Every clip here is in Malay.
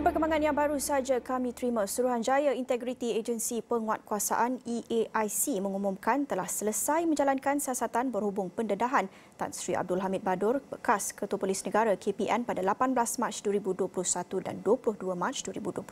perkembangan yang baru saja kami terima, Suruhanjaya Integriti Agensi Penguatkuasaan EAIC mengumumkan telah selesai menjalankan siasatan berhubung pendedahan Tan Sri Abdul Hamid Badur, bekas Ketua Polis Negara KPN pada 18 Mac 2021 dan 22 Mac 2021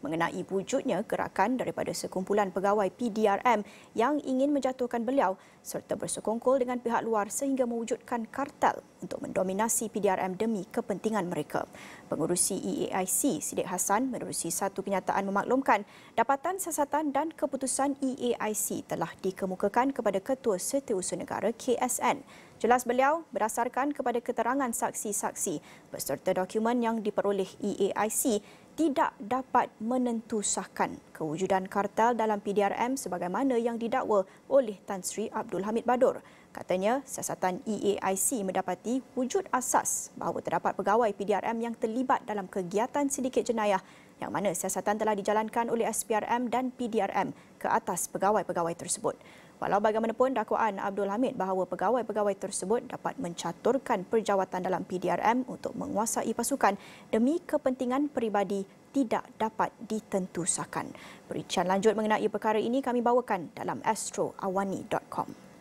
mengenai wujudnya gerakan daripada sekumpulan pegawai PDRM yang ingin menjatuhkan beliau serta bersekongkol dengan pihak luar sehingga mewujudkan kartel untuk mendominasi PDRM demi kepentingan mereka. Pengurusi EAIC, Sidik Hassan, menerusi satu kenyataan memaklumkan dapatan siasatan dan keputusan EAIC telah dikemukakan kepada Ketua Setiausaha Negara KSN. Jelas beliau berdasarkan kepada keterangan saksi-saksi beserta dokumen yang diperoleh EAIC tidak dapat menentusahkan kewujudan kartel dalam PDRM sebagaimana yang didakwa oleh Tan Sri Abdul Hamid Badur. Katanya, siasatan EAIC mendapati wujud asas bahawa terdapat pegawai PDRM yang terlibat dalam kegiatan sindiket jenayah yang mana siasatan telah dijalankan oleh SPRM dan PDRM ke atas pegawai-pegawai tersebut. Walau bagaimanapun dakwaan Abdul Hamid bahawa pegawai-pegawai tersebut dapat mencaturkan perjawatan dalam PDRM untuk menguasai pasukan demi kepentingan peribadi tidak dapat ditentusahkan. Perincian lanjut mengenai perkara ini kami bawakan dalam astroawani.com.